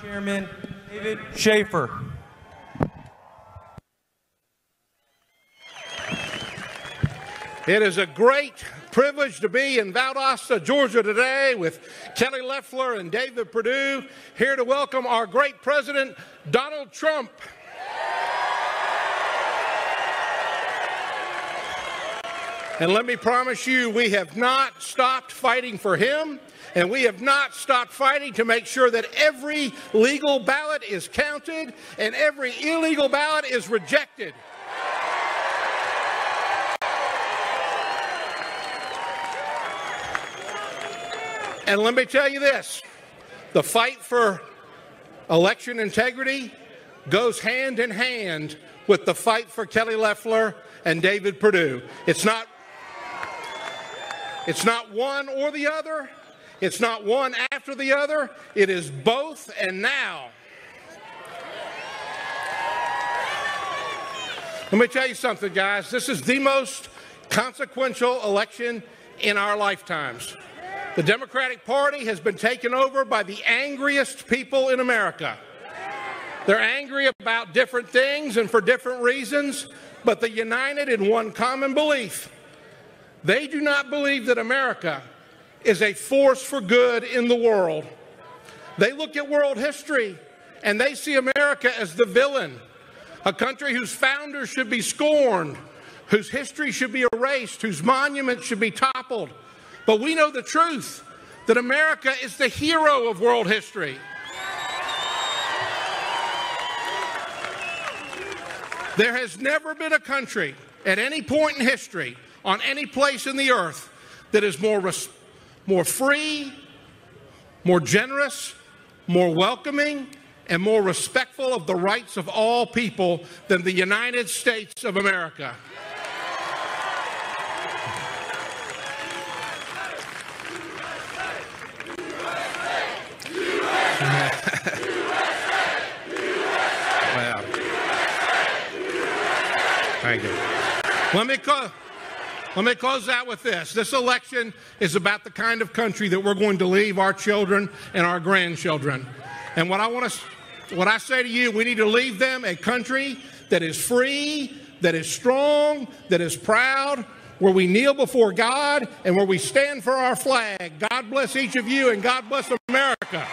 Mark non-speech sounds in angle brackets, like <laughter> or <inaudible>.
Chairman David Shafer. It is a great privilege to be in Valdosta, Georgia today with Kelly Loeffler and David Perdue here to welcome our great president, Donald Trump. And let me promise you, we have not stopped fighting for him, and we have not stopped fighting to make sure that every legal ballot is counted and every illegal ballot is rejected. And let me tell you this the fight for election integrity goes hand in hand with the fight for Kelly Loeffler and David Perdue. It's not it's not one or the other. It's not one after the other. It is both and now. Let me tell you something, guys. This is the most consequential election in our lifetimes. The Democratic Party has been taken over by the angriest people in America. They're angry about different things and for different reasons, but they're united in one common belief. They do not believe that America is a force for good in the world. They look at world history and they see America as the villain, a country whose founders should be scorned, whose history should be erased, whose monuments should be toppled. But we know the truth that America is the hero of world history. There has never been a country at any point in history, on any place in the earth, that is more, res- more free, more generous, more welcoming, and more respectful of the rights of all people than the United States of America. <laughs> Thank you. Let me close. Let me close out with this. This election is about the kind of country that we're going to leave our children and our grandchildren. And what I want to, what I say to you, we need to leave them a country that is free, that is strong, that is proud, where we kneel before God and where we stand for our flag. God bless each of you and God bless America.